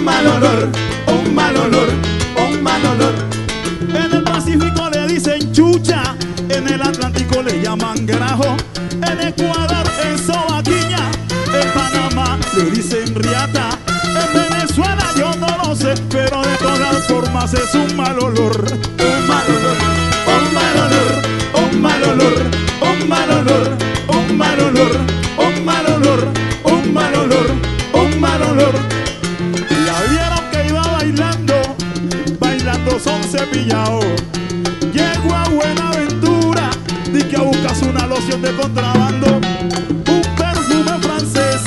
Un mal olor, un mal olor, un mal olor. En el Pacífico le dicen chucha, en el Atlántico le llaman grajo, en Ecuador en sobaquiña, en Panamá le dicen riata, en Venezuela yo no lo sé, pero de todas formas es un mal olor. Un mal olor, un mal olor, un mal olor, un mal olor, un mal olor, de contrabando, un perfume francés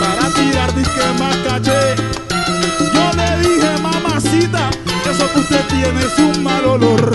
para tirar disque más caché. Yo le dije, mamacita, eso que usted tiene es un mal olor.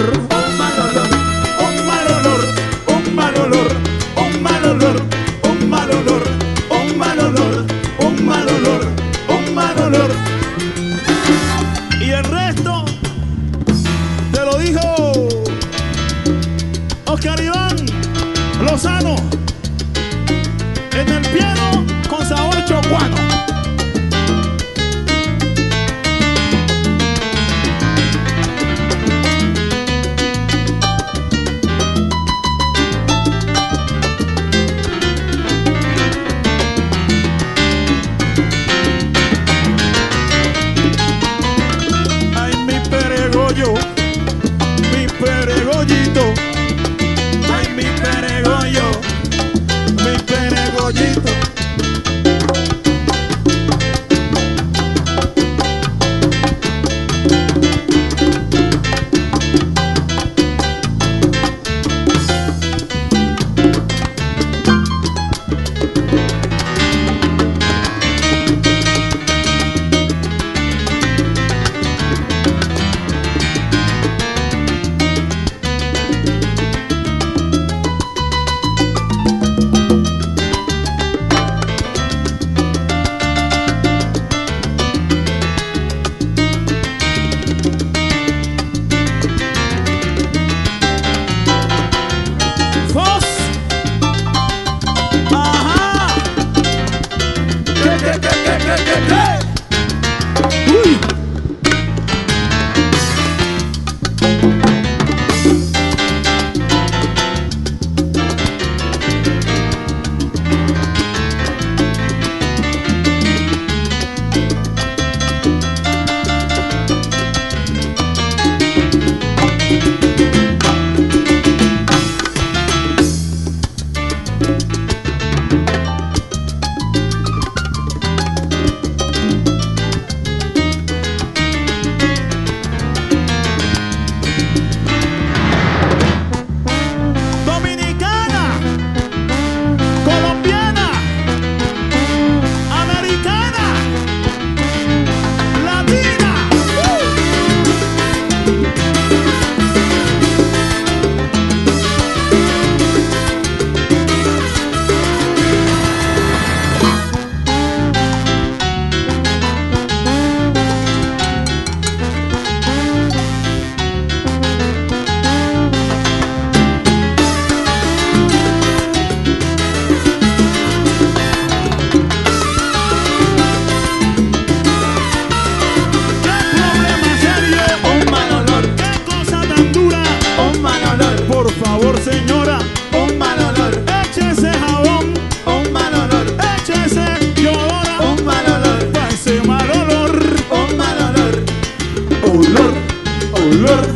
olor,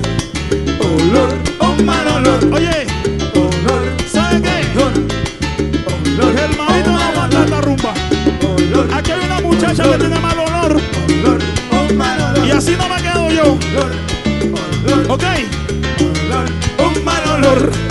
olor, un mal olor. Oye, olor, ¿sabe qué? Olor, olor, el maíz no va a la rumba. Olor, aquí hay una muchacha olor, que tiene mal olor. Olor, un mal olor. Y así no me quedo yo. Olor, olor, ok. Olor, un mal olor.